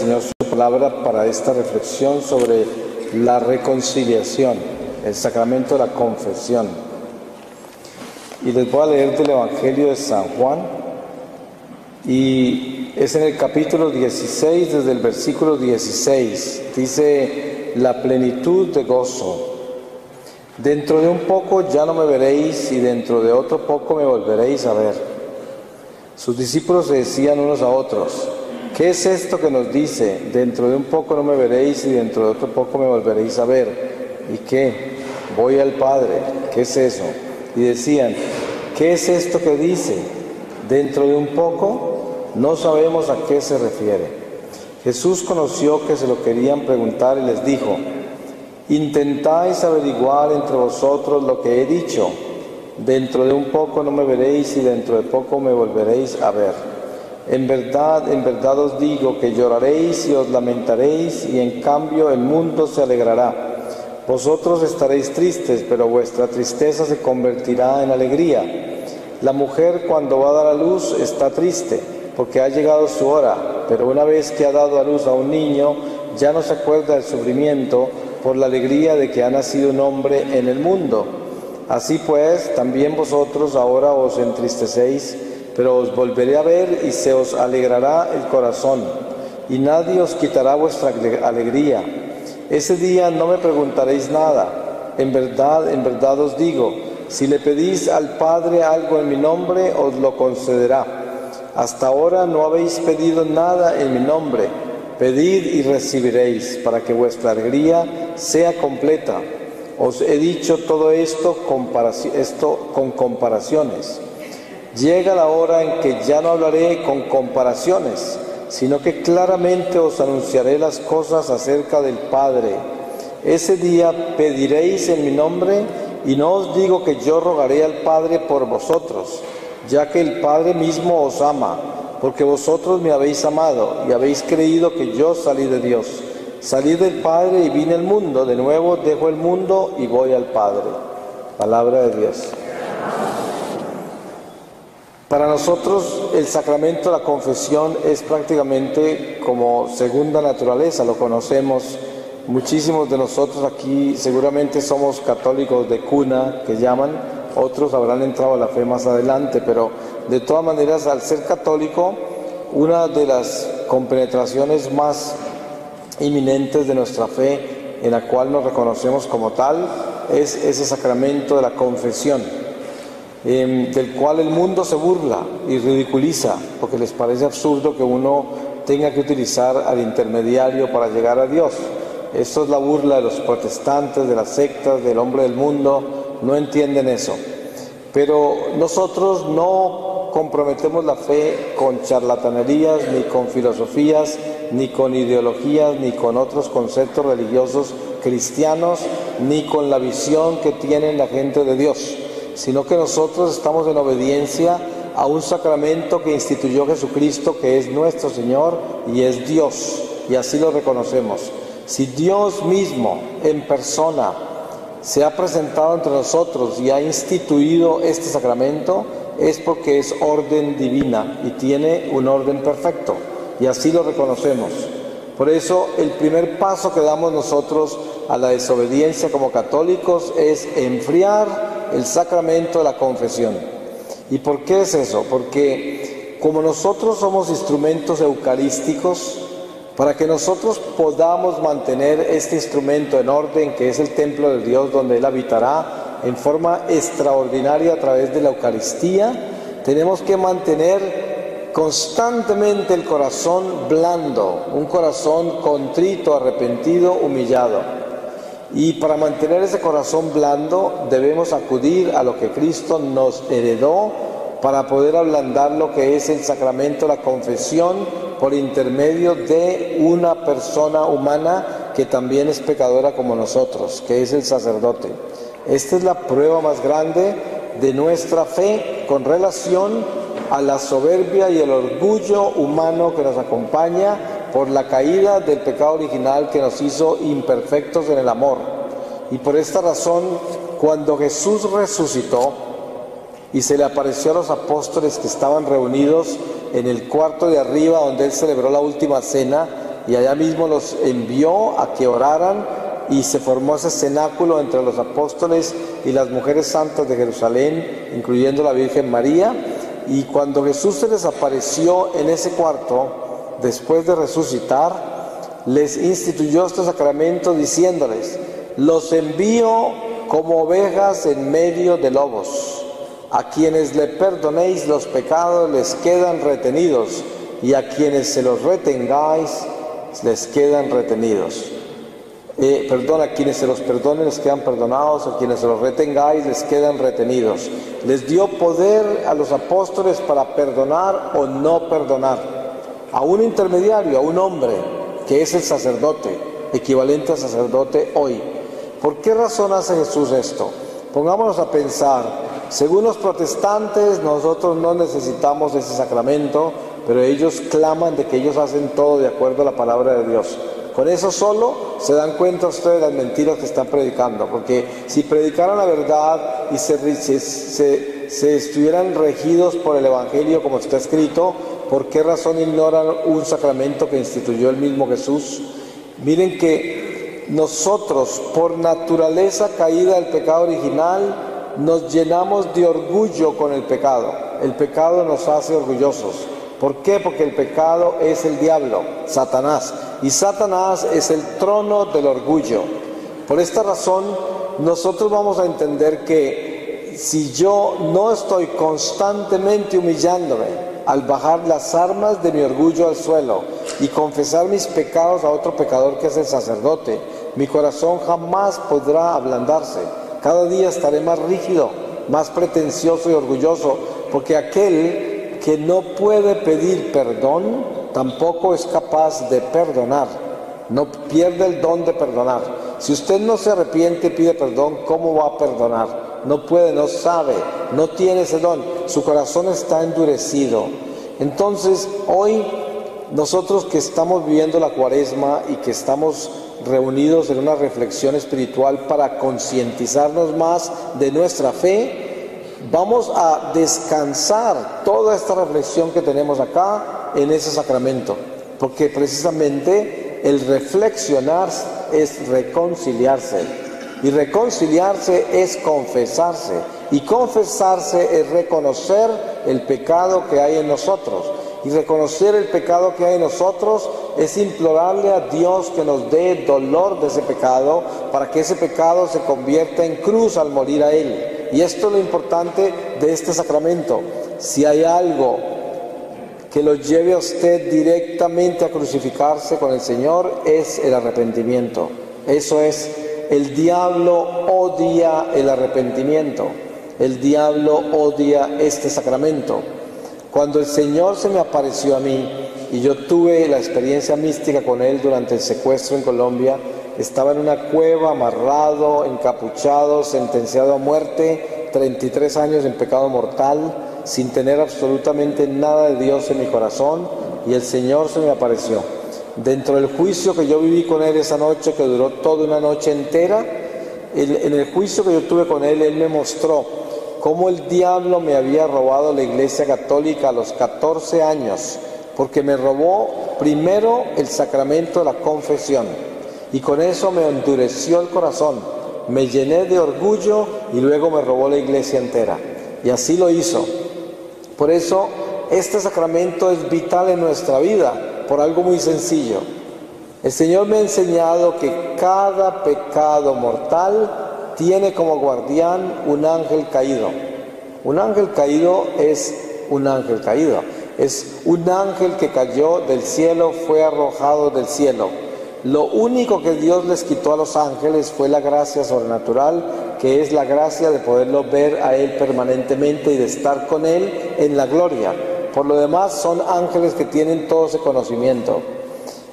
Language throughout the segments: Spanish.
Señor su palabra para esta reflexión sobre la reconciliación, el sacramento de la confesión. Y les voy a leer del Evangelio de San Juan y es en el capítulo 16 desde el versículo 16. Dice la plenitud de gozo. Dentro de un poco ya no me veréis y dentro de otro poco me volveréis a ver. Sus discípulos se decían unos a otros, ¿qué es esto que nos dice? Dentro de un poco no me veréis y dentro de otro poco me volveréis a ver. ¿Y qué? Voy al Padre. ¿Qué es eso? Y decían, ¿qué es esto que dice? Dentro de un poco no sabemos a qué se refiere. Jesús conoció que se lo querían preguntar y les dijo, intentáis averiguar entre vosotros lo que he dicho. Dentro de un poco no me veréis y dentro de poco me volveréis a ver. En verdad, en verdad os digo que lloraréis y os lamentaréis y en cambio el mundo se alegrará. Vosotros estaréis tristes, pero vuestra tristeza se convertirá en alegría. La mujer cuando va a dar a luz está triste porque ha llegado su hora, pero una vez que ha dado a luz a un niño, ya no se acuerda del sufrimiento por la alegría de que ha nacido un hombre en el mundo. Así pues, también vosotros ahora os entristecéis, pero os volveré a ver y se os alegrará el corazón, y nadie os quitará vuestra alegría. Ese día no me preguntaréis nada. En verdad, en verdad os digo, si le pedís al Padre algo en mi nombre, os lo concederá. Hasta ahora no habéis pedido nada en mi nombre. Pedid y recibiréis, para que vuestra alegría sea completa. Os he dicho todo esto, esto con comparaciones. Llega la hora en que ya no hablaré con comparaciones, sino que claramente os anunciaré las cosas acerca del Padre. Ese día pediréis en mi nombre y no os digo que yo rogaré al Padre por vosotros, ya que el Padre mismo os ama, porque vosotros me habéis amado y habéis creído que yo salí de Dios. Salí del Padre y vine al mundo, de nuevo dejo el mundo y voy al Padre. Palabra de Dios. Para nosotros el sacramento de la confesión es prácticamente como segunda naturaleza, lo conocemos. Muchísimos de nosotros aquí. Seguramente somos católicos de cuna, que llaman, otros habrán entrado a la fe más adelante, pero de todas maneras al ser católico, una de las compenetraciones más inminentes de nuestra fe, en la cual nos reconocemos como tal, es ese sacramento de la confesión, eh, del cual el mundo se burla y ridiculiza, porque les parece absurdo que uno tenga que utilizar al intermediario para llegar a Dios. Esto es la burla de los protestantes, de las sectas, del hombre del mundo, no entienden eso. Pero nosotros no comprometemos la fe con charlatanerías, ni con filosofías, ni con ideologías, ni con otros conceptos religiosos cristianos, ni con la visión que tiene la gente de Dios, sino que nosotros estamos en obediencia a un sacramento que instituyó Jesucristo, que es nuestro Señor y es Dios, y así lo reconocemos. Si Dios mismo en persona se ha presentado entre nosotros y ha instituido este sacramento, es porque es orden divina y tiene un orden perfecto y así lo reconocemos. Por eso el primer paso que damos nosotros a la desobediencia como católicos es enfriar el sacramento de la confesión. ¿Y por qué es eso? Porque como nosotros somos instrumentos eucarísticos, para que nosotros podamos mantener este instrumento en orden, que es el templo de Dios donde Él habitará en forma extraordinaria a través de la Eucaristía, tenemos que mantener constantemente el corazón blando, un corazón contrito, arrepentido, humillado. Y para mantener ese corazón blando debemos acudir a lo que Cristo nos heredó para poder ablandar lo que es el sacramento, la confesión, por intermedio de una persona humana que también es pecadora como nosotros, que es el sacerdote. Esta es la prueba más grande de nuestra fe con relación a la soberbia y el orgullo humano que nos acompaña por la caída del pecado original que nos hizo imperfectos en el amor. Y por esta razón, cuando Jesús resucitó y se le apareció a los apóstoles que estaban reunidos en el cuarto de arriba donde él celebró la última cena, y allá mismo los envió a que oraran y se formó ese cenáculo entre los apóstoles y las mujeres santas de Jerusalén, incluyendo la Virgen María. Y cuando Jesús se les apareció en ese cuarto, después de resucitar, les instituyó este sacramento diciéndoles, los envío como ovejas en medio de lobos. A quienes le perdonéis los pecados les quedan retenidos y a quienes se los retengáis les quedan retenidos. Eh, perdón, a quienes se los perdonen les quedan perdonados, a quienes se los retengáis les quedan retenidos. Les dio poder a los apóstoles para perdonar o no perdonar. A un intermediario, a un hombre, que es el sacerdote, equivalente al sacerdote hoy. ¿Por qué razón hace Jesús esto? Pongámonos a pensar, según los protestantes, nosotros no necesitamos ese sacramento, pero ellos claman de que ellos hacen todo de acuerdo a la palabra de Dios. Con eso solo se dan cuenta ustedes de las mentiras que están predicando, porque si predicaran la verdad y se, se, estuvieran regidos por el Evangelio como está escrito, ¿por qué razón ignoran un sacramento que instituyó el mismo Jesús? Miren que nosotros, por naturaleza caída del pecado original, nos llenamos de orgullo con el pecado. El pecado nos hace orgullosos. ¿Por qué? Porque el pecado es el diablo, Satanás. Y Satanás es el trono del orgullo. Por esta razón, nosotros vamos a entender que si yo no estoy constantemente humillándome al bajar las armas de mi orgullo al suelo y confesar mis pecados a otro pecador que es el sacerdote, mi corazón jamás podrá ablandarse. Cada día estaré más rígido, más pretencioso y orgulloso, porque aquel que no puede pedir perdón, tampoco es capaz de perdonar. No pierde el don de perdonar. Si usted no se arrepiente y pide perdón, ¿cómo va a perdonar? No puede, no sabe, no tiene ese don. Su corazón está endurecido. Entonces, hoy nosotros que estamos viviendo la cuaresma y que estamos reunidos en una reflexión espiritual para concientizarnos más de nuestra fe, Vamos a descansar toda esta reflexión que tenemos acá en ese sacramento, porque precisamente el reflexionar es reconciliarse y reconciliarse es confesarse y confesarse es reconocer el pecado que hay en nosotros y reconocer el pecado que hay en nosotros es implorarle a Dios que nos dé dolor de ese pecado para que ese pecado se convierta en cruz al morir a Él. Y esto es lo importante de este sacramento. Si hay algo que lo lleve a usted directamente a crucificarse con el Señor, es el arrepentimiento. Eso es, el diablo odia el arrepentimiento. El diablo odia este sacramento. Cuando el Señor se me apareció a mí y yo tuve la experiencia mística con Él durante el secuestro en Colombia, estaba en una cueva, amarrado, encapuchado, sentenciado a muerte, 33 años en pecado mortal, sin tener absolutamente nada de Dios en mi corazón, y el Señor se me apareció. Dentro del juicio que yo viví con Él esa noche, que duró toda una noche entera, en el juicio que yo tuve con Él, Él me mostró cómo el diablo me había robado la iglesia católica a los 14 años, porque me robó primero el sacramento de la confesión y con eso me endureció el corazón, me llené de orgullo y luego me robó la iglesia entera. Y así lo hizo. Por eso este sacramento es vital en nuestra vida, por algo muy sencillo. El Señor me ha enseñado que cada pecado mortal tiene como guardián un ángel caído. Un ángel caído es un ángel caído. Es un ángel que cayó del cielo, fue arrojado del cielo lo único que Dios les quitó a los ángeles fue la gracia sobrenatural, que es la gracia de poderlo ver a Él permanentemente y de estar con Él en la gloria. Por lo demás son ángeles que tienen todo ese conocimiento.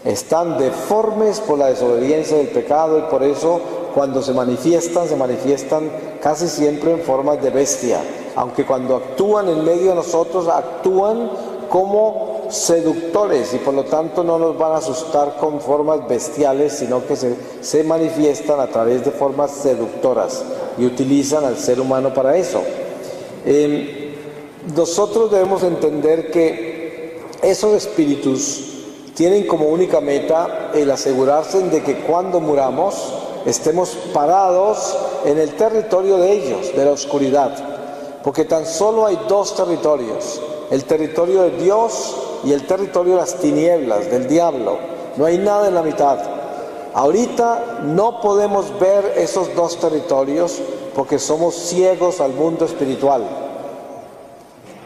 Están deformes por la desobediencia del pecado y por eso cuando se manifiestan, se manifiestan casi siempre en formas de bestia. Aunque cuando actúan en medio de nosotros, actúan como seductores y por lo tanto no nos van a asustar con formas bestiales, sino que se, manifiestan a través de formas seductoras y utilizan al ser humano para eso. Nosotros debemos entender que esos espíritus tienen como única meta el asegurarse de que cuando muramos estemos parados en el territorio de ellos, de la oscuridad. Porque tan solo hay dos territorios, el territorio de Dios y el territorio de las tinieblas, del diablo. No hay nada en la mitad. Ahorita no podemos ver esos dos territorios porque somos ciegos al mundo espiritual.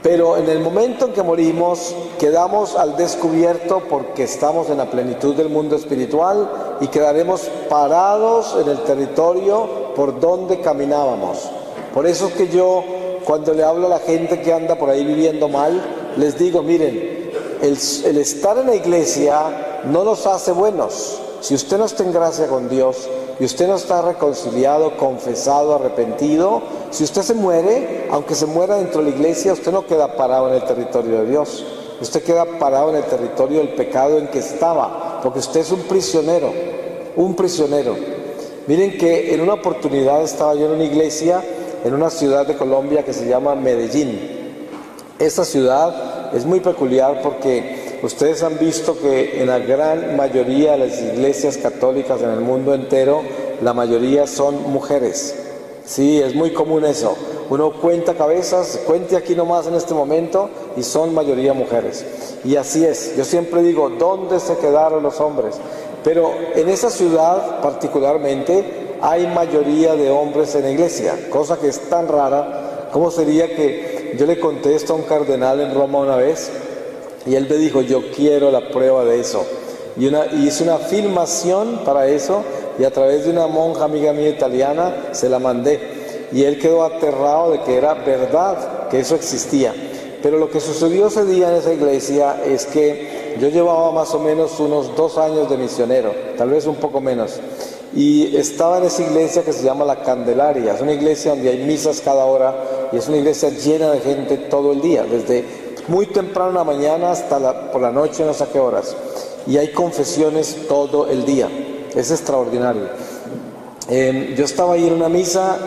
Pero en el momento en que morimos, quedamos al descubierto porque estamos en la plenitud del mundo espiritual y quedaremos parados en el territorio por donde caminábamos. Por eso es que yo, cuando le hablo a la gente que anda por ahí viviendo mal, les digo, miren, el, estar en la iglesia no nos hace buenos. Si usted no está en gracia con Dios, y usted no está reconciliado, confesado, arrepentido, si usted se muere, aunque se muera dentro de la iglesia, usted no queda parado en el territorio de Dios. Usted queda parado en el territorio del pecado en que estaba, porque usted es un prisionero, un prisionero. Miren que en una oportunidad estaba yo en una iglesia en una ciudad de Colombia que se llama Medellín. Esta ciudad es muy peculiar porque Ustedes han visto que en la gran mayoría de las iglesias católicas en el mundo entero, la mayoría son mujeres. Sí, es muy común eso. Uno cuenta cabezas, cuente aquí nomás en este momento y son mayoría mujeres. Y así es. Yo siempre digo, ¿dónde se quedaron los hombres? Pero en esa ciudad particularmente hay mayoría de hombres en la iglesia, cosa que es tan rara. ¿Cómo sería que yo le contesto a un cardenal en Roma una vez y él me dijo, yo quiero la prueba de eso. Y, una, hice una filmación para eso y a través de una monja amiga mía italiana se la mandé. Y él quedó aterrado de que era verdad, que eso existía. Pero lo que sucedió ese día en esa iglesia es que yo llevaba más o menos unos dos años de misionero, tal vez un poco menos. Y estaba en esa iglesia que se llama La Candelaria. Es una iglesia donde hay misas cada hora y es una iglesia llena de gente todo el día, desde muy temprano en la mañana hasta por la noche, no sé a qué horas. Y hay confesiones todo el día. Es extraordinario. Em, yo estaba ahí en una misa,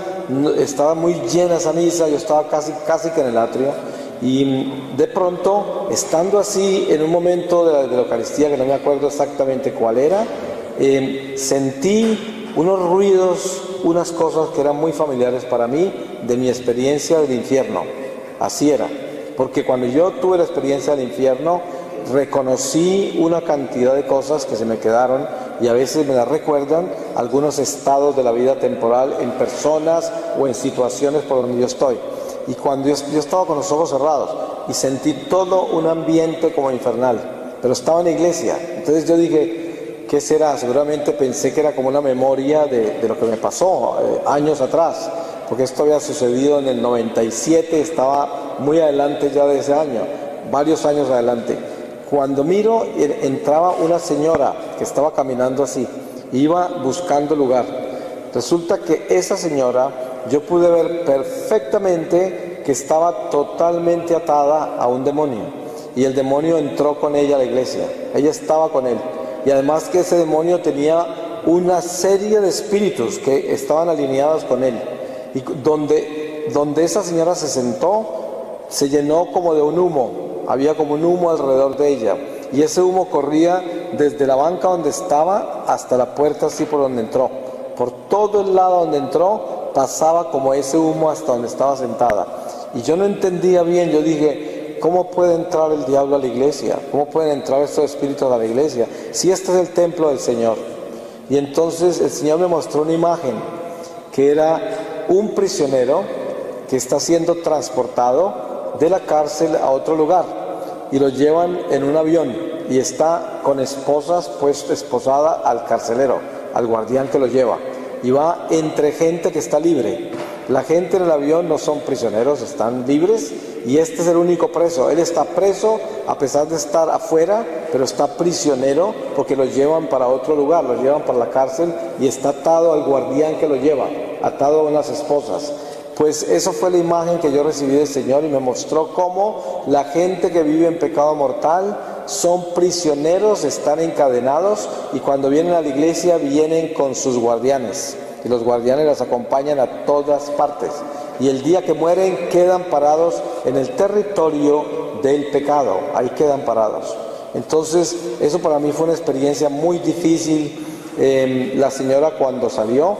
estaba muy llena esa misa, yo estaba casi, casi que en el atrio. Y de pronto, estando así en un momento de la, Eucaristía, que no me acuerdo exactamente cuál era, em, sentí unos ruidos, unas cosas que eran muy familiares para mí de mi experiencia del infierno. Así era. Porque cuando yo tuve la experiencia del infierno, reconocí una cantidad de cosas que se me quedaron y a veces me las recuerdan algunos estados de la vida temporal en personas o en situaciones por donde yo estoy. Y cuando yo, estaba con los ojos cerrados y sentí todo un ambiente como infernal, pero estaba en la iglesia. Entonces yo dije, ¿qué será? Seguramente pensé que era como una memoria de, lo que me pasó eh, años atrás, porque esto había sucedido en el 97, estaba muy adelante ya de ese año, varios años adelante. Cuando miro, entraba una señora que estaba caminando así, iba buscando lugar. Resulta que esa señora, yo pude ver perfectamente que estaba totalmente atada a un demonio. Y el demonio entró con ella a la iglesia. Ella estaba con él. Y además que ese demonio tenía una serie de espíritus que estaban alineados con él. Y donde, donde esa señora se sentó, se llenó como de un humo, había como un humo alrededor de ella. Y ese humo corría desde la banca donde estaba hasta la puerta así por donde entró. Por todo el lado donde entró pasaba como ese humo hasta donde estaba sentada. Y yo no entendía bien, yo dije, ¿cómo puede entrar el diablo a la iglesia? ¿Cómo pueden entrar estos espíritus a la iglesia? Si este es el templo del Señor. Y entonces el Señor me mostró una imagen que era un prisionero que está siendo transportado de la cárcel a otro lugar y lo llevan en un avión y está con esposas, pues esposada al carcelero, al guardián que lo lleva. Y va entre gente que está libre. La gente en el avión no son prisioneros, están libres y este es el único preso. Él está preso a pesar de estar afuera, pero está prisionero porque lo llevan para otro lugar, lo llevan para la cárcel y está atado al guardián que lo lleva, atado a unas esposas. Pues eso fue la imagen que yo recibí del Señor y me mostró cómo la gente que vive en pecado mortal son prisioneros, están encadenados y cuando vienen a la iglesia vienen con sus guardianes y los guardianes las acompañan a todas partes y el día que mueren quedan parados en el territorio del pecado, ahí quedan parados. Entonces, eso para mí fue una experiencia muy difícil. Em, la señora cuando salió,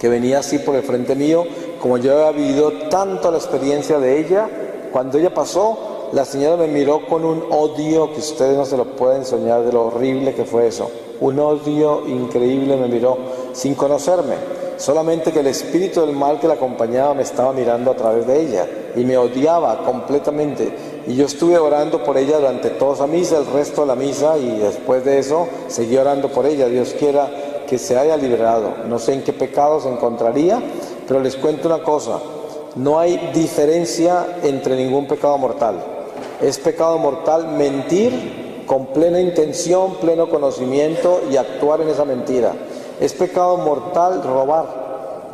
que venía así por el frente mío, como yo había vivido tanto la experiencia de ella, cuando ella pasó, la señora me miró con un odio que ustedes no se lo pueden soñar de lo horrible que fue eso. Un odio increíble me miró sin conocerme. Solamente que el espíritu del mal que la acompañaba me estaba mirando a través de ella y me odiaba completamente. Y yo estuve orando por ella durante toda esa misa, el resto de la misa, y después de eso seguí orando por ella. Dios quiera que se haya liberado. No sé en qué pecado se encontraría, pero les cuento una cosa. No hay diferencia entre ningún pecado mortal. Es pecado mortal mentir con plena intención, pleno conocimiento y actuar en esa mentira. Es pecado mortal robar.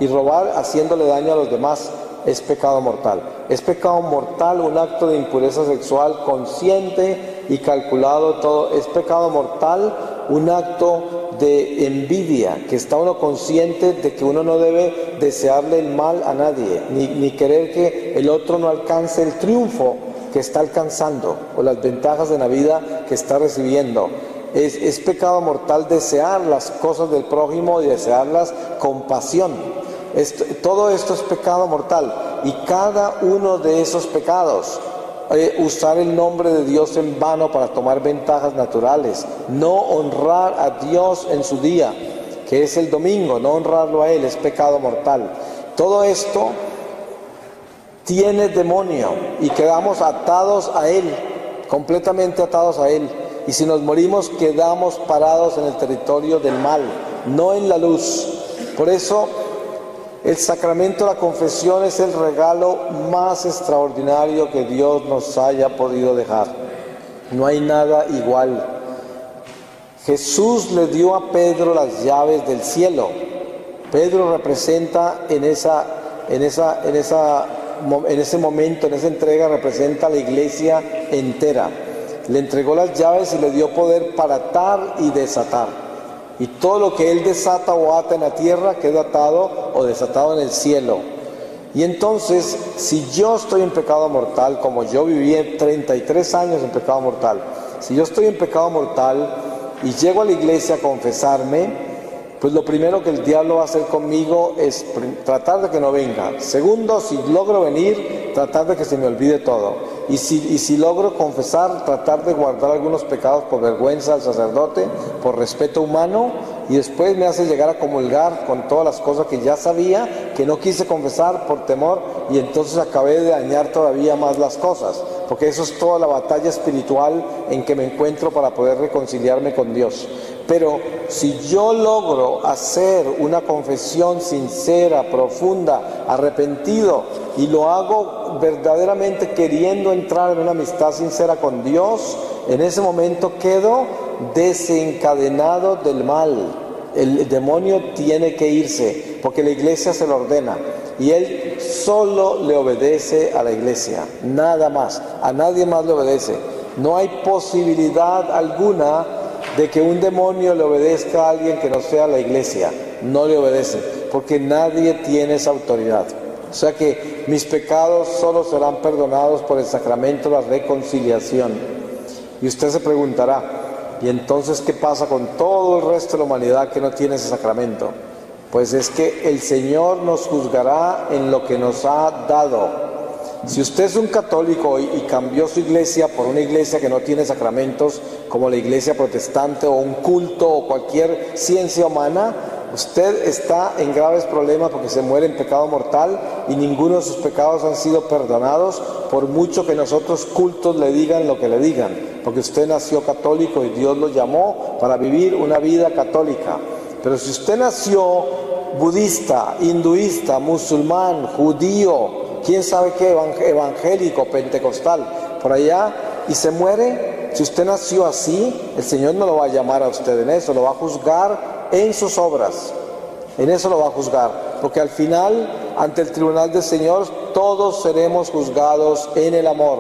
Y robar haciéndole daño a los demás es pecado mortal. Es pecado mortal un acto de impureza sexual consciente y calculado todo. Es pecado mortal un acto de envidia, que está uno consciente de que uno no debe desearle el mal a nadie, ni, ni querer que el otro no alcance el triunfo que está alcanzando o las ventajas de la vida que está recibiendo. Es, pecado mortal desear las cosas del prójimo y desearlas con pasión. todo esto es pecado mortal. Y cada uno de esos pecados, eh, usar el nombre de Dios en vano para tomar ventajas naturales, no honrar a Dios en su día, que es el domingo, no honrarlo a Él, es pecado mortal. Todo esto tiene demonio y quedamos atados a Él, completamente atados a Él. Y si nos morimos quedamos parados en el territorio del mal, no en la luz. Por eso el sacramento de la confesión es el regalo más extraordinario que Dios nos haya podido dejar. No hay nada igual. Jesús le dio a Pedro las llaves del cielo. Pedro representa en esa en esa en esa en ese momento, en esa entrega representa a la iglesia entera le entregó las llaves y le dio poder para atar y desatar. Y todo lo que él desata o ata en la tierra queda atado o desatado en el cielo. Y entonces, si yo estoy en pecado mortal, como yo viví 33 años en pecado mortal, si yo estoy en pecado mortal y llego a la iglesia a confesarme, pues lo primero que el diablo va a hacer conmigo es tratar de que no venga. Segundo, si logro venir, tratar de que se me olvide todo. Y si, logro confesar, tratar de guardar algunos pecados por vergüenza al sacerdote, por respeto humano, y después me hace llegar a comulgar con todas las cosas que ya sabía, que no quise confesar por temor, y entonces acabé de dañar todavía más las cosas, porque eso es toda la batalla espiritual en que me encuentro para poder reconciliarme con Dios. Pero si yo logro hacer una confesión sincera, profunda, arrepentido, y lo hago verdaderamente queriendo entrar en una amistad sincera con Dios, en ese momento quedo desencadenado del mal. El demonio tiene que irse, porque la iglesia se lo ordena. Y él solo le obedece a la iglesia, nada más, a nadie más le obedece. No hay posibilidad alguna de que un demonio le obedezca a alguien que no sea la iglesia. No le obedece, porque nadie tiene esa autoridad. O sea que mis pecados solo serán perdonados por el sacramento de la reconciliación. Y usted se preguntará, ¿y entonces qué pasa con todo el resto de la humanidad que no tiene ese sacramento? Pues es que el Señor nos juzgará en lo que nos ha dado si usted es un católico y, cambió su iglesia por una iglesia que no tiene sacramentos, como la iglesia protestante o un culto o cualquier ciencia humana, usted está en graves problemas porque se muere en pecado mortal y ninguno de sus pecados han sido perdonados por mucho que nosotros cultos le digan lo que le digan, porque usted nació católico y Dios lo llamó para vivir una vida católica. Pero si usted nació budista, hinduista, musulmán, judío, quién sabe qué, evangélico, pentecostal, por allá, y se muere, si usted nació así, el Señor no lo va a llamar a usted en eso, lo va a juzgar en sus obras, en eso lo va a juzgar, porque al final, ante el tribunal del Señor, todos seremos juzgados en el amor,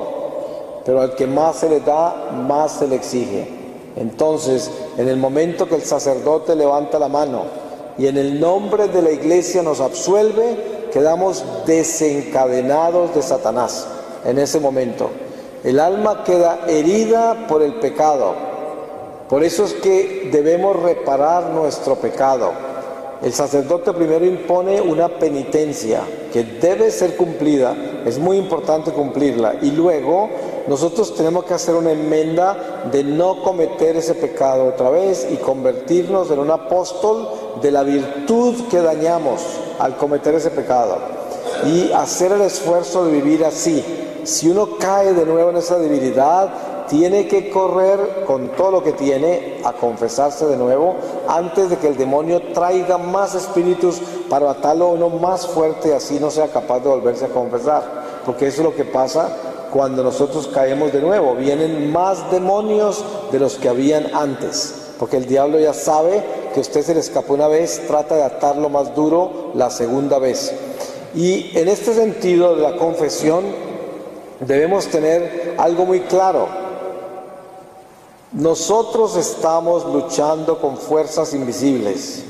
pero al que más se le da, más se le exige. Entonces, en el momento que el sacerdote levanta la mano y en el nombre de la iglesia nos absuelve, quedamos desencadenados de Satanás en ese momento. El alma queda herida por el pecado. Por eso es que debemos reparar nuestro pecado. El sacerdote primero impone una penitencia que debe ser cumplida, es muy importante cumplirla, y luego nosotros tenemos que hacer una enmienda de no cometer ese pecado otra vez y convertirnos en un apóstol de la virtud que dañamos al cometer ese pecado y hacer el esfuerzo de vivir así. Si uno cae de nuevo en esa debilidad, tiene que correr con todo lo que tiene a confesarse de nuevo antes de que el demonio traiga más espíritus para matarlo uno más fuerte y así no sea capaz de volverse a confesar. Porque eso es lo que pasa cuando nosotros caemos de nuevo. Vienen más demonios de los que habían antes. Porque el diablo ya sabe que usted se le escapó una vez, trata de atarlo más duro la segunda vez. Y en este sentido de la confesión debemos tener algo muy claro. Nosotros estamos luchando con fuerzas invisibles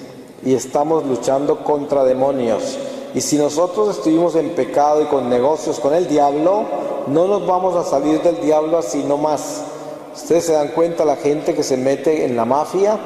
y estamos luchando contra demonios. Y si nosotros estuvimos en pecado y con negocios con el diablo, no nos vamos a salir del diablo así nomás. Ustedes se dan cuenta, la gente que se mete en la mafia,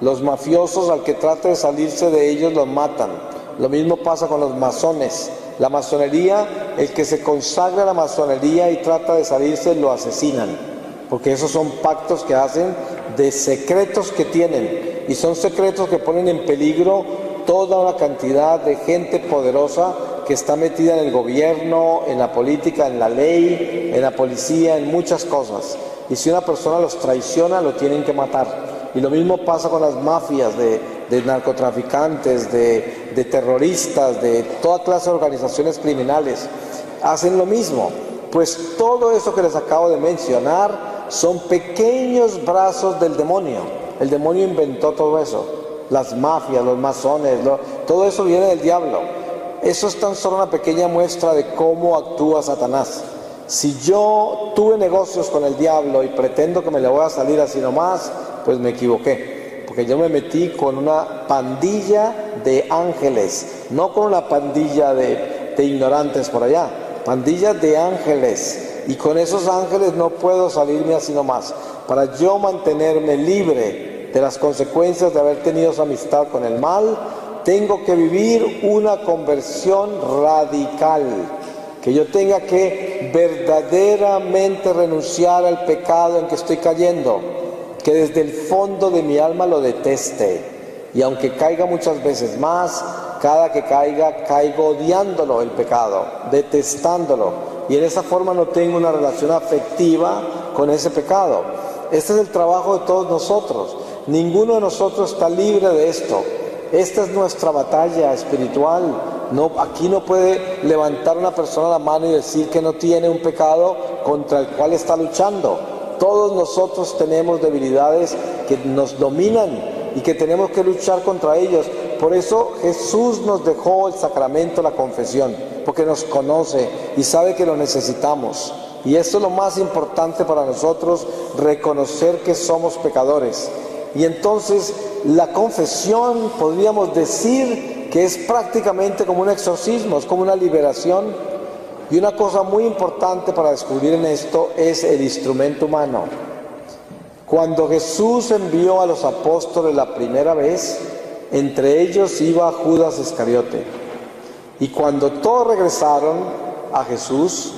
los mafiosos al que trate de salirse de ellos los matan. Lo mismo pasa con los masones. La masonería, el que se consagra a la masonería y trata de salirse, lo asesinan porque esos son pactos que hacen de secretos que tienen y son secretos que ponen en peligro toda una cantidad de gente poderosa que está metida en el gobierno, en la política, en la ley, en la policía, en muchas cosas. Y si una persona los traiciona, lo tienen que matar. Y lo mismo pasa con las mafias de, narcotraficantes, de, de terroristas, de toda clase de organizaciones criminales. Hacen lo mismo. Pues todo eso que les acabo de mencionar son pequeños brazos del demonio. El demonio inventó todo eso. Las mafias, los masones, todo eso viene del diablo. Eso es tan solo una pequeña muestra de cómo actúa Satanás. Si yo tuve negocios con el diablo y pretendo que me le voy a salir así nomás, pues me equivoqué. Porque yo me metí con una pandilla de ángeles, no con una pandilla de, de ignorantes por allá, pandilla de ángeles y con esos ángeles no puedo salirme así nomás. Para yo mantenerme libre de las consecuencias de haber tenido esa amistad con el mal, tengo que vivir una conversión radical. Que yo tenga que verdaderamente renunciar al pecado en que estoy cayendo. Que desde el fondo de mi alma lo deteste. Y aunque caiga muchas veces más, cada que caiga, caigo odiándolo el pecado, detestándolo y en esa forma no tengo una relación afectiva con ese pecado. Este es el trabajo de todos nosotros. Ninguno de nosotros está libre de esto. Esta es nuestra batalla espiritual. No, aquí no puede levantar una persona la mano y decir que no tiene un pecado contra el cual está luchando. Todos nosotros tenemos debilidades que nos dominan y que tenemos que luchar contra ellos. Por eso Jesús nos dejó el sacramento, la confesión porque nos conoce y sabe que lo necesitamos. Y esto es lo más importante para nosotros, reconocer que somos pecadores. Y entonces la confesión podríamos decir que es prácticamente como un exorcismo, es como una liberación. Y una cosa muy importante para descubrir en esto es el instrumento humano. Cuando Jesús envió a los apóstoles la primera vez, entre ellos iba Judas Iscariote. Y cuando todos regresaron a Jesús,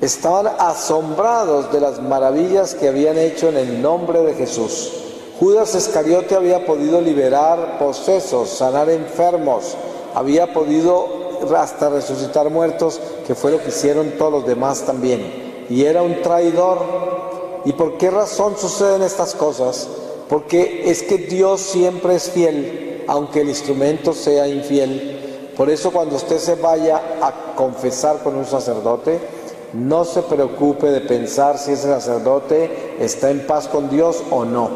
estaban asombrados de las maravillas que habían hecho en el nombre de Jesús. Judas Iscariote había podido liberar posesos, sanar enfermos, había podido hasta resucitar muertos, que fue lo que hicieron todos los demás también. Y era un traidor. ¿Y por qué razón suceden estas cosas? Porque es que Dios siempre es fiel, aunque el instrumento sea infiel. Por eso cuando usted se vaya a confesar con un sacerdote, no se preocupe de pensar si ese sacerdote está en paz con Dios o no.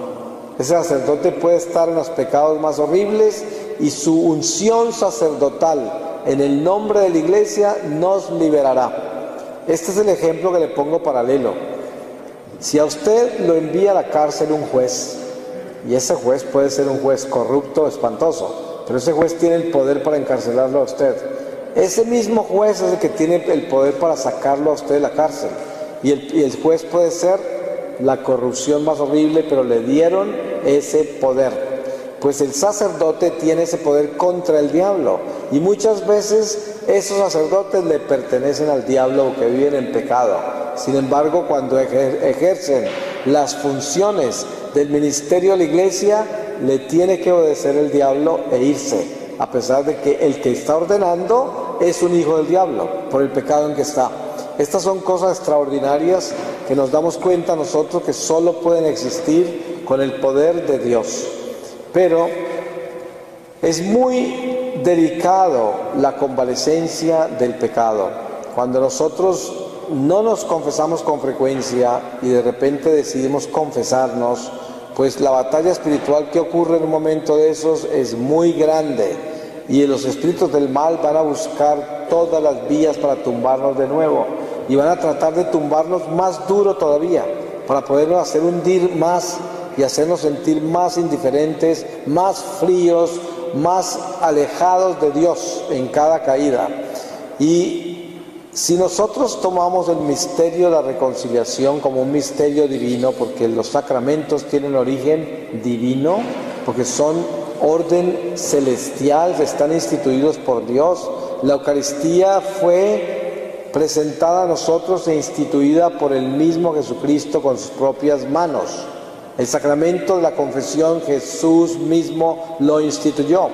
Ese sacerdote puede estar en los pecados más horribles y su unción sacerdotal en el nombre de la iglesia nos liberará. Este es el ejemplo que le pongo paralelo. Si a usted lo envía a la cárcel un juez, y ese juez puede ser un juez corrupto, espantoso, pero ese juez tiene el poder para encarcelarlo a usted. Ese mismo juez es el que tiene el poder para sacarlo a usted de la cárcel. Y el, y el juez puede ser la corrupción más horrible, pero le dieron ese poder. Pues el sacerdote tiene ese poder contra el diablo. Y muchas veces esos sacerdotes le pertenecen al diablo que viven en pecado. Sin embargo, cuando ejercen las funciones del ministerio de la iglesia, le tiene que obedecer el diablo e irse, a pesar de que el que está ordenando es un hijo del diablo por el pecado en que está. Estas son cosas extraordinarias que nos damos cuenta nosotros que solo pueden existir con el poder de Dios. Pero es muy delicado la convalecencia del pecado. Cuando nosotros no nos confesamos con frecuencia y de repente decidimos confesarnos, pues la batalla espiritual que ocurre en un momento de esos es muy grande y los espíritus del mal van a buscar todas las vías para tumbarnos de nuevo y van a tratar de tumbarnos más duro todavía para podernos hacer hundir más y hacernos sentir más indiferentes, más fríos, más alejados de Dios en cada caída. Y si nosotros tomamos el misterio de la reconciliación como un misterio divino, porque los sacramentos tienen origen divino, porque son orden celestial, están instituidos por Dios, la Eucaristía fue presentada a nosotros e instituida por el mismo Jesucristo con sus propias manos. El sacramento de la confesión Jesús mismo lo instituyó.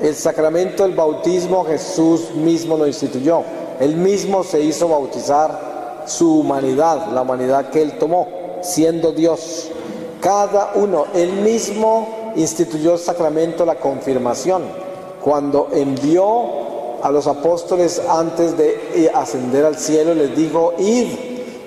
El sacramento del bautismo Jesús mismo lo instituyó. Él mismo se hizo bautizar su humanidad, la humanidad que él tomó, siendo Dios. Cada uno, él mismo instituyó el sacramento de la confirmación, cuando envió a los apóstoles antes de ascender al cielo, les dijo, id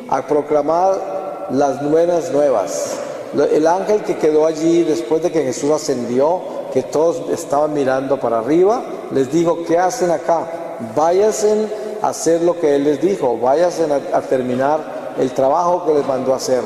a proclamar las buenas nuevas. El ángel que quedó allí después de que Jesús ascendió, que todos estaban mirando para arriba, les dijo, ¿qué hacen acá? Váyanse a hacer lo que Él les dijo, váyanse a, terminar el trabajo que les mandó a hacer.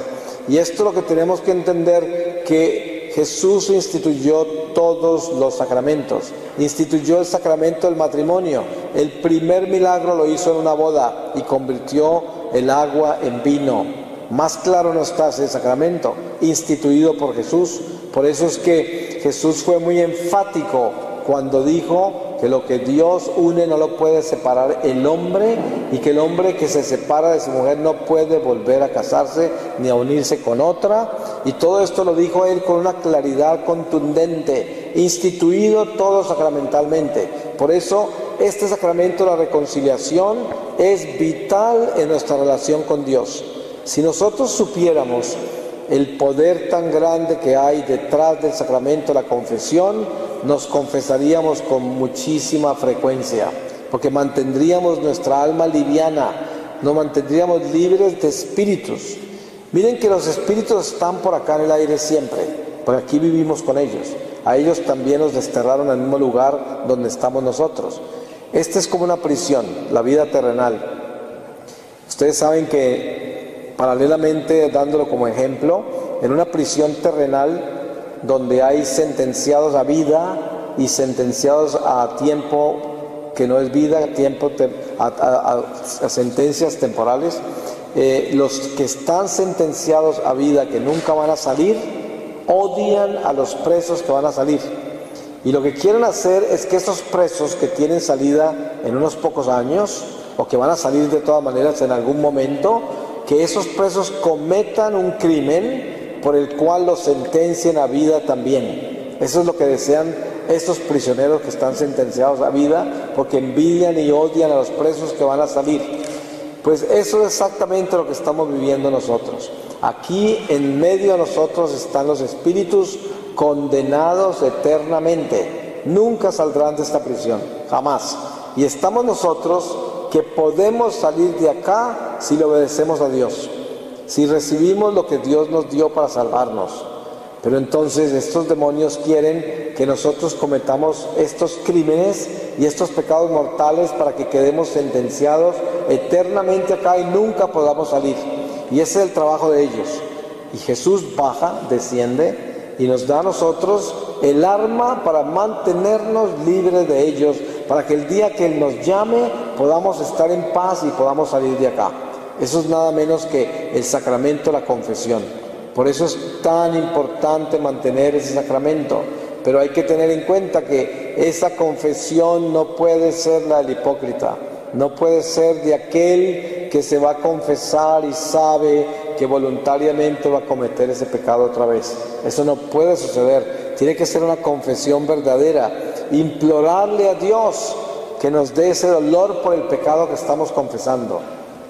Y esto es lo que tenemos que entender, que Jesús instituyó todos los sacramentos, instituyó el sacramento del matrimonio. El primer milagro lo hizo en una boda y convirtió el agua en vino. Más claro no está ese sacramento, instituido por Jesús. Por eso es que Jesús fue muy enfático cuando dijo que lo que Dios une no lo puede separar el hombre y que el hombre que se separa de su mujer no puede volver a casarse ni a unirse con otra. Y todo esto lo dijo él con una claridad contundente, instituido todo sacramentalmente. Por eso este sacramento la reconciliación es vital en nuestra relación con Dios. Si nosotros supiéramos el poder tan grande que hay detrás del sacramento de la confesión, nos confesaríamos con muchísima frecuencia, porque mantendríamos nuestra alma liviana, nos mantendríamos libres de espíritus. Miren que los espíritus están por acá en el aire siempre, porque aquí vivimos con ellos. A ellos también nos desterraron al mismo lugar donde estamos nosotros. Esta es como una prisión, la vida terrenal. Ustedes saben que paralelamente dándolo como ejemplo, en una prisión terrenal donde hay sentenciados a vida y sentenciados a tiempo que no es vida, tiempo a, sentencias temporales, eh, los que están sentenciados a vida que nunca van a salir, odian a los presos que van a salir. Y lo que quieren hacer es que esos presos que tienen salida en unos pocos años, o que van a salir de todas maneras en algún momento, que esos presos cometan un crimen por el cual los sentencien a vida también. Eso es lo que desean estos prisioneros que están sentenciados a vida porque envidian y odian a los presos que van a salir. Pues eso es exactamente lo que estamos viviendo nosotros. Aquí en medio de nosotros están los espíritus condenados eternamente. Nunca saldrán de esta prisión, jamás. Y estamos nosotros que podemos salir de acá si le obedecemos a Dios, si recibimos lo que Dios nos dio para salvarnos. Pero entonces estos demonios quieren que nosotros cometamos estos crímenes y estos pecados mortales para que quedemos sentenciados eternamente acá y nunca podamos salir. Y ese es el trabajo de ellos. Y Jesús baja, desciende y nos da a nosotros el arma para mantenernos libres de ellos, para que el día que Él nos llame podamos estar en paz y podamos salir de acá. Eso es nada menos que el sacramento la confesión. Por eso es tan importante mantener ese sacramento. Pero hay que tener en cuenta que esa confesión no puede ser la del hipócrita, no puede ser de aquel que se va a confesar y sabe que voluntariamente va a cometer ese pecado otra vez. Eso no puede suceder. Tiene que ser una confesión verdadera. Implorarle a Dios que nos dé ese dolor por el pecado que estamos confesando.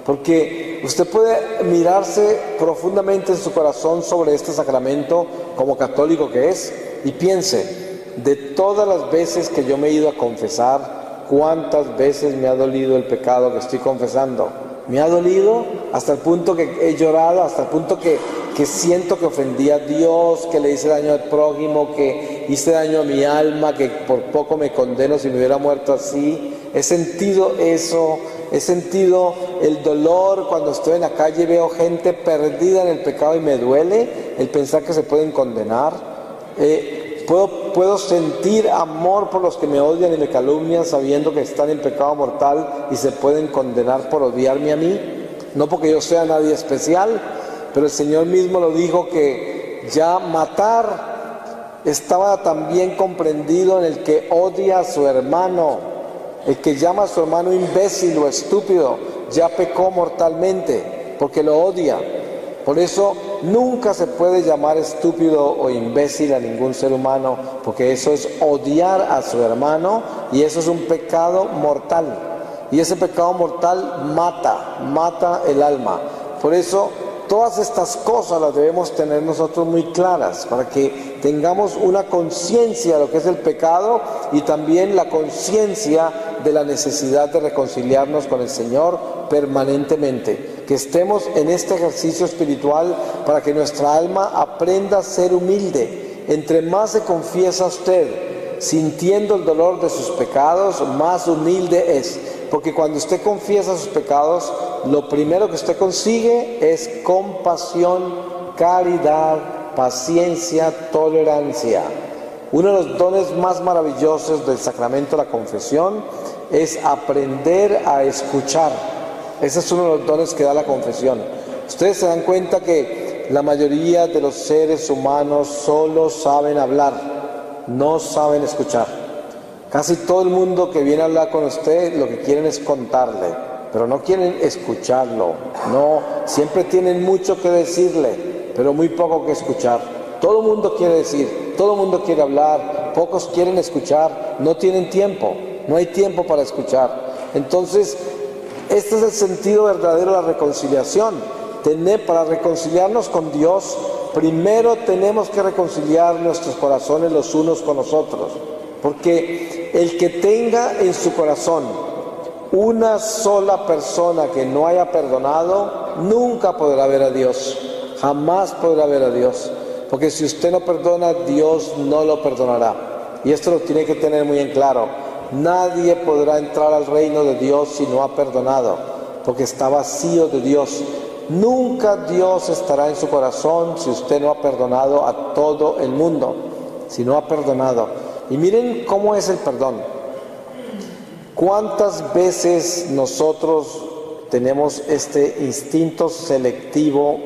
Porque usted puede mirarse profundamente en su corazón sobre este sacramento como católico que es y piense, de todas las veces que yo me he ido a confesar, ¿cuántas veces me ha dolido el pecado que estoy confesando? Me ha dolido hasta el punto que he llorado, hasta el punto que, que siento que ofendí a Dios, que le hice daño al prójimo, que hice daño a mi alma, que por poco me condeno si me hubiera muerto así. He sentido eso, he sentido el dolor cuando estoy en la calle veo gente perdida en el pecado y me duele el pensar que se pueden condenar. Eh, puedo, puedo sentir amor por los que me odian y me calumnian sabiendo que están en pecado mortal y se pueden condenar por odiarme a mí. No porque yo sea nadie especial, pero el Señor mismo lo dijo que ya matar estaba también comprendido en el que odia a su hermano. El que llama a su hermano imbécil o estúpido ya pecó mortalmente porque lo odia. Por eso nunca se puede llamar estúpido o imbécil a ningún ser humano, porque eso es odiar a su hermano y eso es un pecado mortal. Y ese pecado mortal mata, mata el alma. Por eso todas estas cosas las debemos tener nosotros muy claras, para que tengamos una conciencia de lo que es el pecado y también la conciencia de la necesidad de reconciliarnos con el Señor permanentemente, que estemos en este ejercicio espiritual para que nuestra alma aprenda a ser humilde. Entre más se confiesa usted, sintiendo el dolor de sus pecados, más humilde es. Porque cuando usted confiesa sus pecados, lo primero que usted consigue es compasión, caridad, paciencia, tolerancia. Uno de los dones más maravillosos del sacramento de la confesión es aprender a escuchar. Ese es uno de los dones que da la confesión. Ustedes se dan cuenta que la mayoría de los seres humanos solo saben hablar, no saben escuchar. Casi todo el mundo que viene a hablar con usted lo que quieren es contarle, pero no quieren escucharlo. No, siempre tienen mucho que decirle, pero muy poco que escuchar. Todo el mundo quiere decir, todo el mundo quiere hablar, pocos quieren escuchar, no tienen tiempo no hay tiempo para escuchar. Entonces, este es el sentido verdadero de la reconciliación. Tener, para reconciliarnos con Dios, primero tenemos que reconciliar nuestros corazones los unos con los otros. Porque el que tenga en su corazón una sola persona que no haya perdonado, nunca podrá ver a Dios. Jamás podrá ver a Dios. Porque si usted no perdona, Dios no lo perdonará. Y esto lo tiene que tener muy en claro. Nadie podrá entrar al reino de Dios si no ha perdonado, porque está vacío de Dios. Nunca Dios estará en su corazón si usted no ha perdonado a todo el mundo, si no ha perdonado. Y miren cómo es el perdón. ¿Cuántas veces nosotros tenemos este instinto selectivo?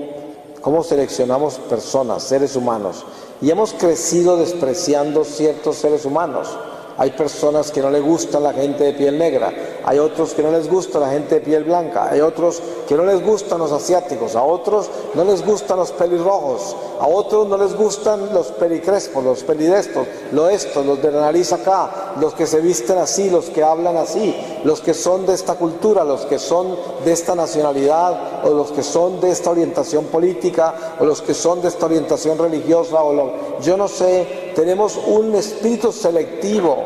¿Cómo seleccionamos personas, seres humanos? Y hemos crecido despreciando ciertos seres humanos. Hay personas que no les gusta la gente de piel negra, hay otros que no les gusta la gente de piel blanca, hay otros que no les gustan los asiáticos, a otros no les gustan los pelirrojos, a otros no les gustan los pericrespos, los pelidestos, los estos, los de la nariz acá, los que se visten así, los que hablan así, los que son de esta cultura, los que son de esta nacionalidad, o los que son de esta orientación política, o los que son de esta orientación religiosa, o lo, yo no sé, tenemos un espíritu selectivo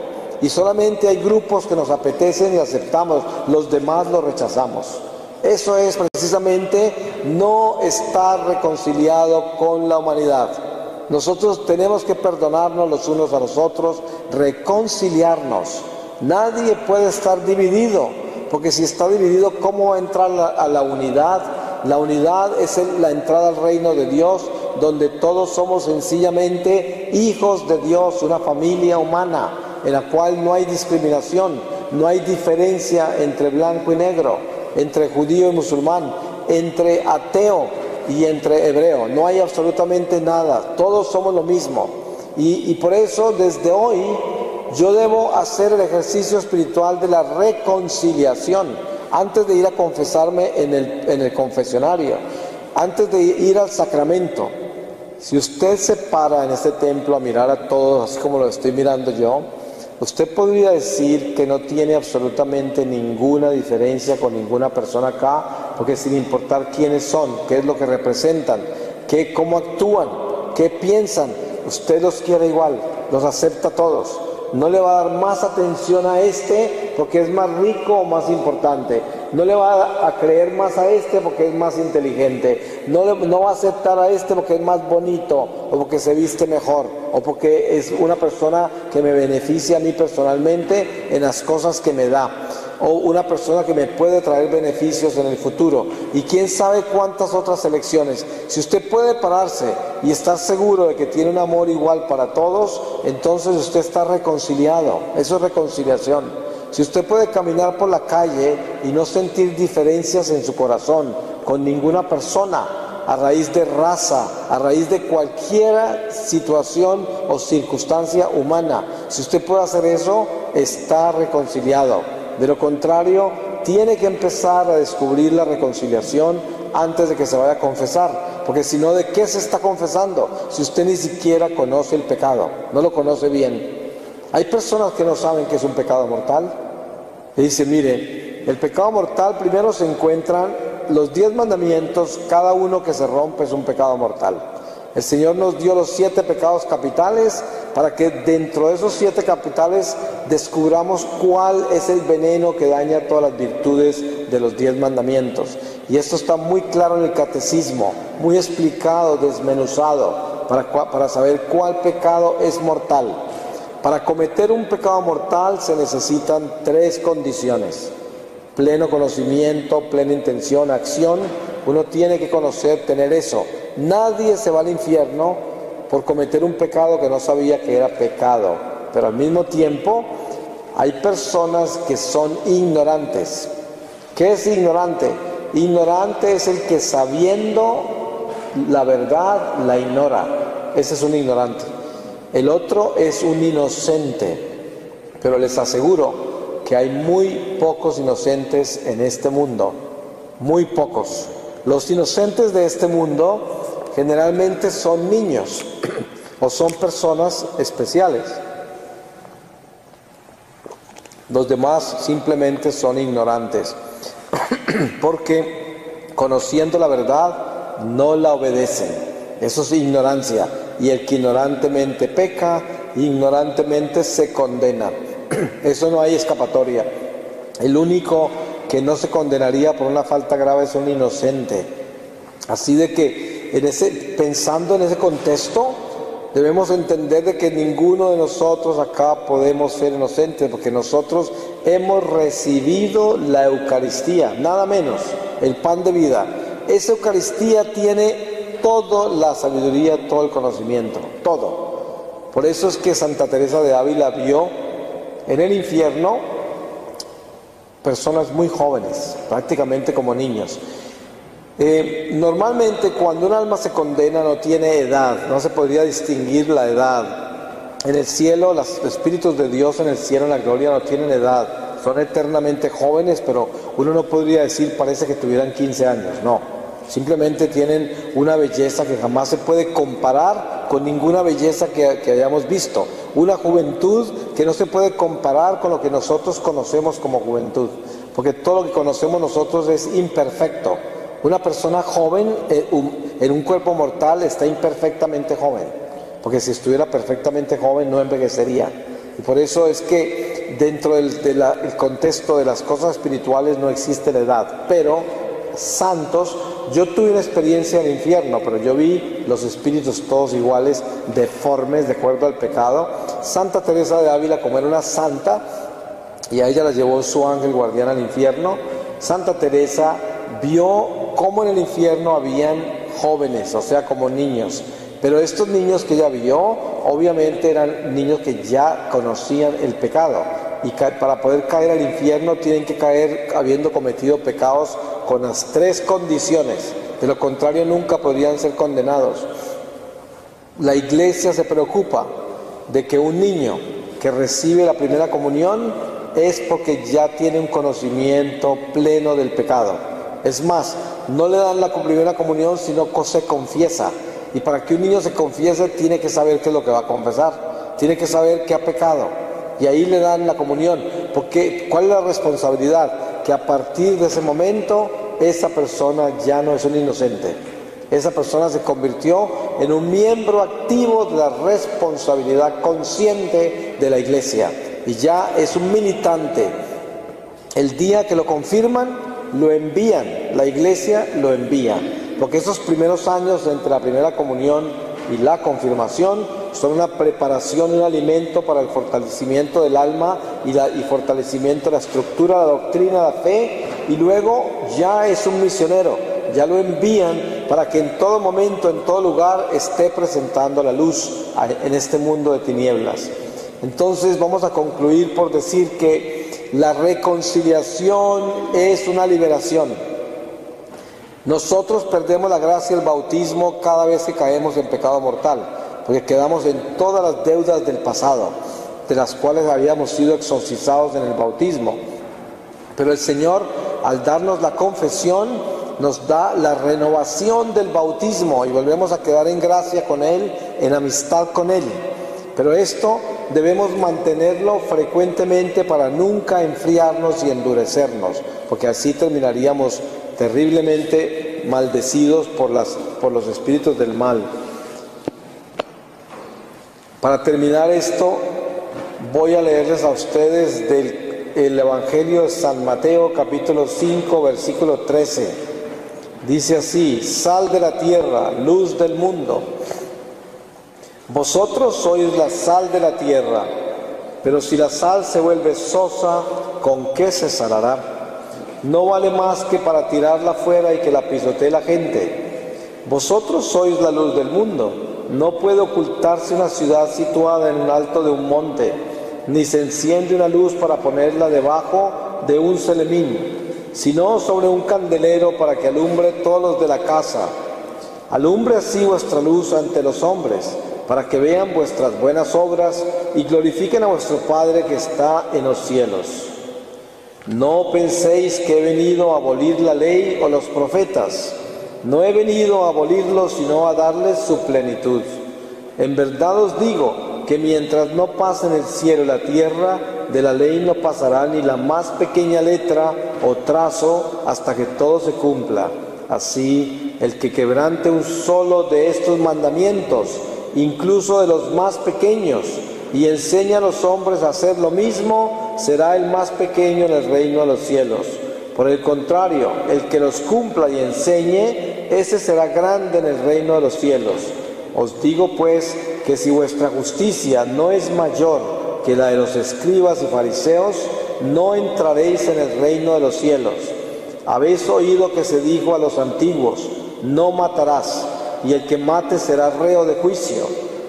y solamente hay grupos que nos apetecen y aceptamos, los demás los rechazamos. Eso es precisamente no estar reconciliado con la humanidad. Nosotros tenemos que perdonarnos los unos a los otros, reconciliarnos. Nadie puede estar dividido, porque si está dividido, ¿cómo va a entrar a la unidad? La unidad es la entrada al reino de Dios donde todos somos sencillamente hijos de Dios, una familia humana en la cual no hay discriminación, no hay diferencia entre blanco y negro, entre judío y musulmán. entre ateo y entre hebreo. No hay absolutamente nada. Todos somos lo mismo. Y, por eso desde hoy yo debo hacer el ejercicio espiritual de la reconciliación antes de ir a confesarme en el, en confesionario, antes de ir al sacramento. Si usted se para en este templo a mirar a todos así como lo estoy mirando yo, usted podría decir que no tiene absolutamente ninguna diferencia con ninguna persona acá, porque sin importar quiénes son, qué es lo que representan, qué, cómo actúan, qué piensan, usted los quiere igual, los acepta a todos. No le va a dar más atención a este porque es más rico o más importante. No le va a creer más a este porque es más inteligente. No, no va a aceptar a este porque es más bonito o porque se viste mejor o porque es una persona que me beneficia a mí personalmente en las cosas que me da o una persona que me puede traer beneficios en el futuro. Y quién sabe cuántas otras elecciones. Si usted puede pararse y estar seguro de que tiene un amor igual para todos, entonces usted está reconciliado. Eso es reconciliación. Si usted puede caminar por la calle y no sentir diferencias en su corazón con ninguna persona, a raíz de raza, a raíz de cualquier situación o circunstancia humana. Si usted puede hacer eso, está reconciliado. De lo contrario, tiene que empezar a descubrir la reconciliación antes de que se vaya a confesar, porque si no, ¿de qué se está confesando? Si usted ni siquiera conoce el pecado, no lo conoce bien. Hay personas que no saben que es un pecado mortal. Y dice, mire, el pecado mortal primero se encuentran los diez mandamientos, cada uno que se rompe es un pecado mortal. El Señor nos dio los siete pecados capitales para que dentro de esos siete capitales descubramos cuál es el veneno que daña todas las virtudes de los diez mandamientos. Y esto está muy claro en el catecismo, muy explicado, desmenuzado, para, para saber cuál pecado es mortal. Para cometer un pecado mortal se necesitan tres condiciones. Pleno conocimiento, plena intención, acción. Uno tiene que conocer, tener eso. Nadie se va al infierno por cometer un pecado que no sabía que era pecado. Pero al mismo tiempo hay personas que son ignorantes. ¿Qué es ignorante? Ignorante es el que sabiendo la verdad la ignora. Ese es un ignorante. El otro es un inocente. Pero les aseguro que hay muy pocos inocentes en este mundo. Muy pocos. Los inocentes de este mundo generalmente son niños o son personas especiales. Los demás simplemente son ignorantes, porque conociendo la verdad no la obedecen. Eso es ignorancia. Y el que ignorantemente peca, ignorantemente se condena. Eso no hay escapatoria. El único que no se condenaría por una falta grave es un inocente. Así de que en ese, pensando en ese contexto, debemos entender de que ninguno de nosotros acá podemos ser inocentes, porque nosotros hemos recibido la Eucaristía, nada menos, el pan de vida. Esa Eucaristía tiene toda la sabiduría, todo el conocimiento, todo. Por eso es que Santa Teresa de Ávila vio en el infierno personas muy jóvenes, prácticamente como niños. Eh, normalmente cuando un alma se condena no tiene edad, no se podría distinguir la edad. En el cielo, los espíritus de Dios en el cielo, en la gloria, no tienen edad. Son eternamente jóvenes, pero uno no podría decir parece que tuvieran 15 años, no. Simplemente tienen una belleza que jamás se puede comparar con ninguna belleza que, que hayamos visto. Una juventud que no se puede comparar con lo que nosotros conocemos como juventud. Porque todo lo que conocemos nosotros es imperfecto. Una persona joven eh, en un cuerpo mortal está imperfectamente joven, porque si estuviera perfectamente joven no envejecería. Y por eso es que dentro del contexto de las cosas espirituales no existe la edad. Pero santos, yo tuve una experiencia en el infierno, pero yo vi los espíritus todos iguales, deformes, de acuerdo al pecado. Santa Teresa de Ávila, como era una santa, y a ella la llevó su ángel guardián al infierno, Santa Teresa vio como en el infierno habían jóvenes, o sea, como niños. Pero estos niños que ella vio, obviamente eran niños que ya conocían el pecado. Y para poder caer al infierno tienen que caer habiendo cometido pecados con las tres condiciones, de lo contrario nunca podrían ser condenados. La iglesia se preocupa de que un niño que recibe la primera comunión es porque ya tiene un conocimiento pleno del pecado. Es más, no le dan la primera comunión sino que se confiesa. Y para que un niño se confiese tiene que saber qué es lo que va a confesar, tiene que saber que ha pecado. Y ahí le dan la comunión. Porque, ¿Cuál es la responsabilidad? Que a partir de ese momento esa persona ya no es un inocente. Esa persona se convirtió en un miembro activo de la responsabilidad consciente de la iglesia. Y ya es un militante. El día que lo confirman, lo envían, la iglesia lo envía, porque esos primeros años entre la primera comunión y la confirmación son una preparación y un alimento para el fortalecimiento del alma y, y fortalecimiento de la estructura, la doctrina, la fe, y luego ya es un misionero, ya lo envían para que en todo momento, en todo lugar, esté presentando la luz en este mundo de tinieblas. Entonces vamos a concluir por decir que la reconciliación es una liberación. Nosotros perdemos la gracia del bautismo cada vez que caemos en pecado mortal, porque quedamos en todas las deudas del pasado, de las cuales habíamos sido exorcizados en el bautismo. Pero el Señor, al darnos la confesión, nos da la renovación del bautismo y volvemos a quedar en gracia con Él, en amistad con Él. Pero esto debemos mantenerlo frecuentemente para nunca enfriarnos y endurecernos, porque así terminaríamos terriblemente maldecidos por, las, por los espíritus del mal. Para terminar esto, voy a leerles a ustedes del el Evangelio de San Mateo capítulo 5 versículo 13. Dice así, sal de la tierra, luz del mundo. Vosotros sois la sal de la tierra, pero si la sal se vuelve sosa, ¿con qué se salará? No vale más que para tirarla fuera y que la pisotee la gente. Vosotros sois la luz del mundo. No puede ocultarse una ciudad situada en un alto de un monte, ni se enciende una luz para ponerla debajo de un celemín, sino sobre un candelero para que alumbre todos los de la casa. Alumbre así vuestra luz ante los hombres para que vean vuestras buenas obras y glorifiquen a vuestro Padre que está en los cielos. No penséis que he venido a abolir la ley o los profetas. No he venido a abolirlos, sino a darles su plenitud. En verdad os digo que mientras no pasen el cielo y la tierra, de la ley no pasará ni la más pequeña letra o trazo hasta que todo se cumpla. Así, el que quebrante un solo de estos mandamientos, incluso de los más pequeños, y enseña a los hombres a hacer lo mismo, será el más pequeño en el reino de los cielos. Por el contrario, el que los cumpla y enseñe, ese será grande en el reino de los cielos. Os digo pues que si vuestra justicia no es mayor que la de los escribas y fariseos, no entraréis en el reino de los cielos. Habéis oído que se dijo a los antiguos, no matarás y el que mate será reo de juicio.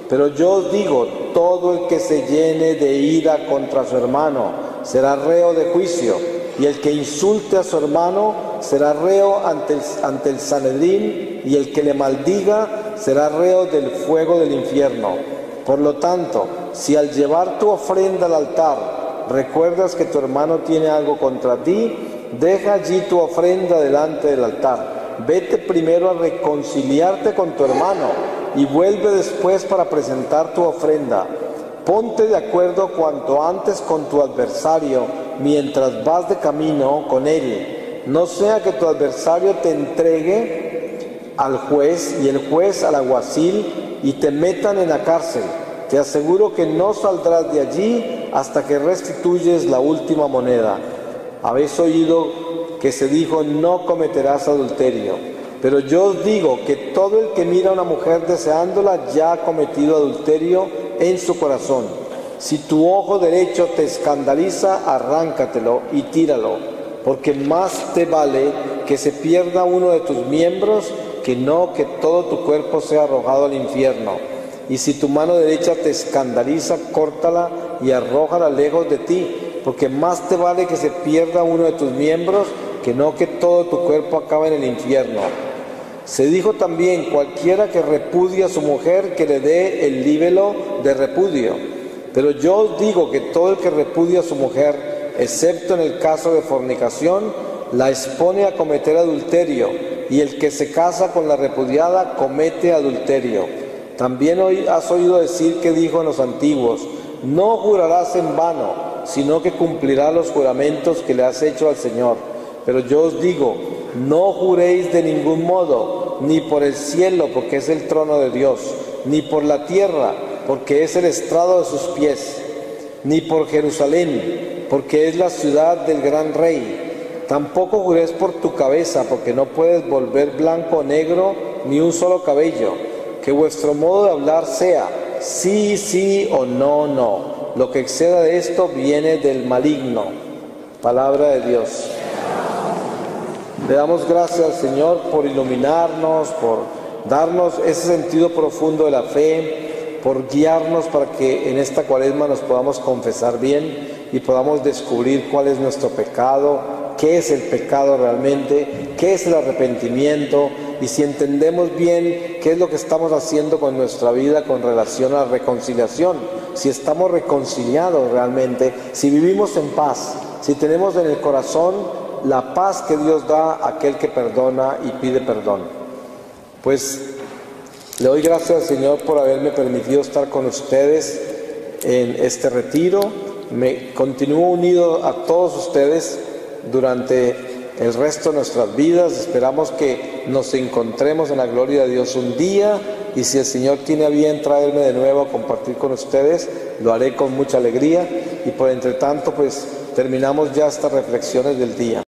Pero yo os digo, todo el que se llene de ira contra su hermano será reo de juicio, y el que insulte a su hermano será reo ante el, ante el Sanedrín, y el que le maldiga será reo del fuego del infierno. Por lo tanto, si al llevar tu ofrenda al altar recuerdas que tu hermano tiene algo contra ti, deja allí tu ofrenda delante del altar vete primero a reconciliarte con tu hermano y vuelve después para presentar tu ofrenda. Ponte de acuerdo cuanto antes con tu adversario mientras vas de camino con él. No sea que tu adversario te entregue al juez y el juez al alguacil y te metan en la cárcel. Te aseguro que no saldrás de allí hasta que restituyes la última moneda. Habéis oído que se dijo no cometerás adulterio. Pero yo os digo que todo el que mira a una mujer deseándola ya ha cometido adulterio en su corazón. Si tu ojo derecho te escandaliza, arráncatelo y tíralo, porque más te vale que se pierda uno de tus miembros que no que todo tu cuerpo sea arrojado al infierno. Y si tu mano derecha te escandaliza, córtala y arrójala lejos de ti, porque más te vale que se pierda uno de tus miembros que no que todo tu cuerpo acabe en el infierno. Se dijo también, cualquiera que repudia a su mujer, que le dé el líbelo de repudio. Pero yo os digo que todo el que repudia a su mujer, excepto en el caso de fornicación, la expone a cometer adulterio, y el que se casa con la repudiada comete adulterio. También hoy has oído decir que dijo en los antiguos, no jurarás en vano, sino que cumplirás los juramentos que le has hecho al Señor. Pero yo os digo, no juréis de ningún modo, ni por el cielo, porque es el trono de Dios, ni por la tierra, porque es el estrado de sus pies, ni por Jerusalén, porque es la ciudad del gran rey. Tampoco juréis por tu cabeza, porque no puedes volver blanco o negro, ni un solo cabello. Que vuestro modo de hablar sea sí, sí o no, no. Lo que exceda de esto viene del maligno. Palabra de Dios. Le damos gracias al Señor por iluminarnos, por darnos ese sentido profundo de la fe, por guiarnos para que en esta cuaresma nos podamos confesar bien y podamos descubrir cuál es nuestro pecado, qué es el pecado realmente, qué es el arrepentimiento y si entendemos bien qué es lo que estamos haciendo con nuestra vida con relación a la reconciliación, si estamos reconciliados realmente, si vivimos en paz, si tenemos en el corazón la paz que Dios da a aquel que perdona y pide perdón. Pues le doy gracias al Señor por haberme permitido estar con ustedes en este retiro. Me continúo unido a todos ustedes durante el resto de nuestras vidas. Esperamos que nos encontremos en la gloria de Dios un día y si el Señor tiene a bien traerme de nuevo a compartir con ustedes, lo haré con mucha alegría y por entre tanto pues terminamos ya estas reflexiones del día.